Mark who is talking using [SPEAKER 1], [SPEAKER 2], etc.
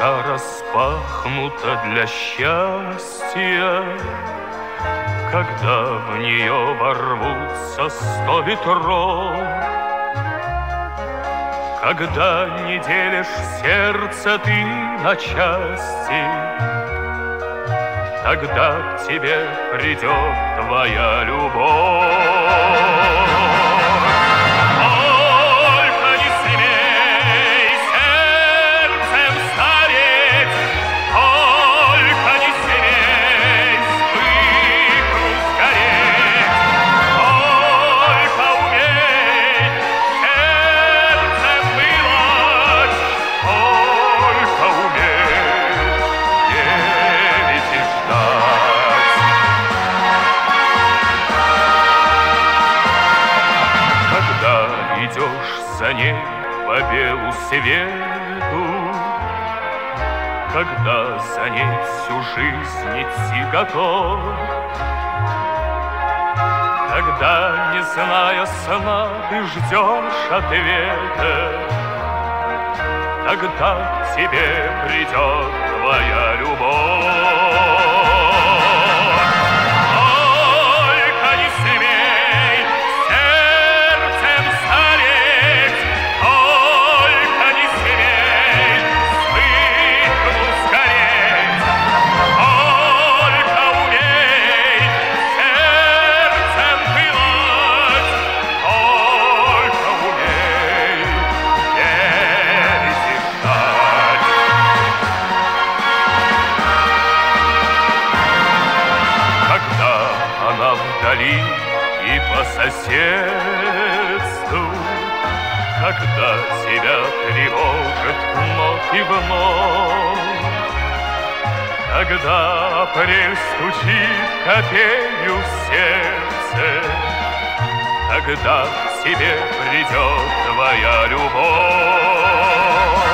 [SPEAKER 1] Когда распахнута для счастья, Когда в нее ворвутся сто ветров, Когда не делишь сердце ты на части, Тогда к тебе придет твоя любовь. За ней по белу свету, Когда за ней всю жизнь идти готов. Когда, не зная сна, ты ждешь ответа, Тогда к тебе придет твоя любовь. Вдали и по соседству, Когда тебя тревожит вновь и вновь. Когда апрель стучит копею в сердце, Тогда к тебе придет твоя любовь.